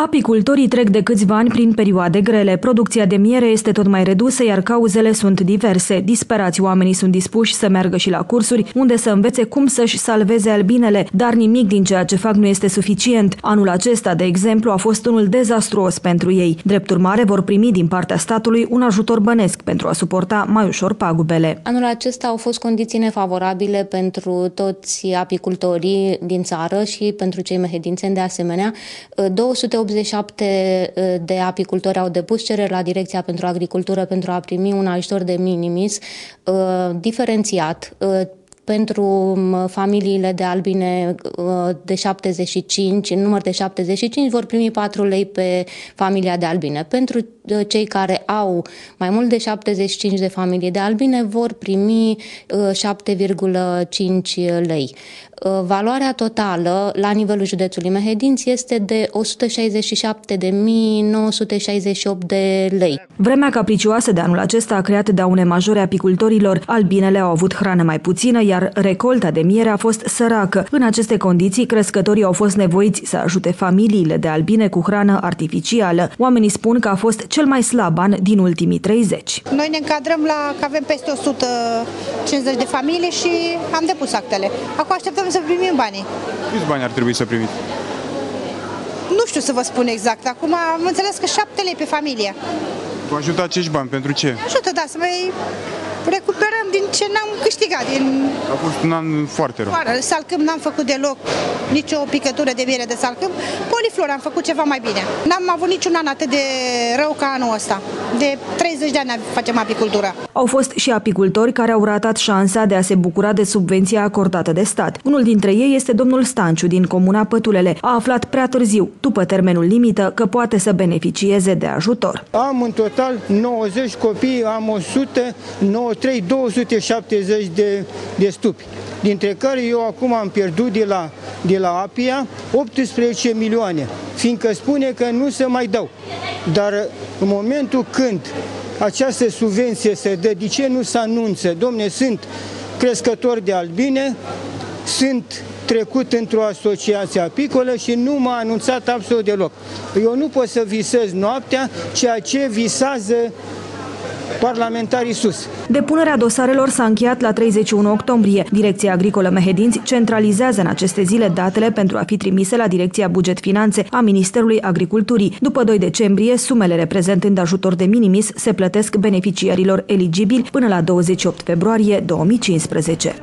Apicultorii trec de câțiva ani prin perioade grele. Producția de miere este tot mai redusă, iar cauzele sunt diverse. Disperați oamenii sunt dispuși să meargă și la cursuri, unde să învețe cum să-și salveze albinele, dar nimic din ceea ce fac nu este suficient. Anul acesta, de exemplu, a fost unul dezastruos pentru ei. Drept urmare, vor primi din partea statului un ajutor bănesc pentru a suporta mai ușor pagubele. Anul acesta au fost condiții nefavorabile pentru toți apicultorii din țară și pentru cei mehedințeni de asemenea. 280 87 uh, de apicultori au depus cereri la Direcția pentru Agricultură pentru a primi un ajutor de minimis uh, diferențiat uh, pentru um, familiile de albine de 75, în număr de 75, vor primi 4 lei pe familia de albine. Pentru cei care au mai mult de 75 de familii de albine, vor primi 7,5 lei. Uh, valoarea totală la nivelul județului Mehedinți este de 167.968 de lei. Vremea capricioasă de anul acesta a creat daune majore apicultorilor. Albinele au avut hrană mai puțină, iar recolta de miere a fost săracă. În aceste condiții, crescătorii au fost nevoiți să ajute familiile de albine cu hrană artificială. Oamenii spun că a fost cel mai slab an din ultimii 30. Noi ne încadrăm la că avem peste 150 de familii și am depus actele. Acum așteptăm să primim banii. Câți bani ar trebui să primiți? Nu știu să vă spun exact. Acum am înțeles că șapte lei pe familie. Vă ajută acești bani pentru ce? Ajută, da, să mai recuperăm din ce n-am câștigat. Din... A fost un an foarte rău. Salcâm n-am făcut deloc nicio picătură de miere de salcâm. Poliflor am făcut ceva mai bine. N-am avut niciun an atât de rău ca anul ăsta. De 30 de ani facem apicultura. Au fost și apicultori care au ratat șansa de a se bucura de subvenția acordată de stat. Unul dintre ei este domnul Stanciu din comuna Pătulele. A aflat prea târziu, după termenul limită, că poate să beneficieze de ajutor. Am în total 90 copii, am 193, 270 de, de stupi dintre care eu acum am pierdut de la, de la Apia 18 milioane, fiindcă spune că nu se mai dau. Dar în momentul când această subvenție se dă, de ce nu se anunță? Domne, sunt crescători de albine, sunt trecut într-o asociație apicolă și nu m-a anunțat absolut deloc. Eu nu pot să visez noaptea ceea ce visează parlamentarii sus. Depunerea dosarelor s-a încheiat la 31 octombrie. Direcția Agricolă Mehedinți centralizează în aceste zile datele pentru a fi trimise la Direcția Buget Finanțe a Ministerului Agriculturii. După 2 decembrie, sumele reprezentând ajutor de minimis se plătesc beneficiarilor eligibili până la 28 februarie 2015.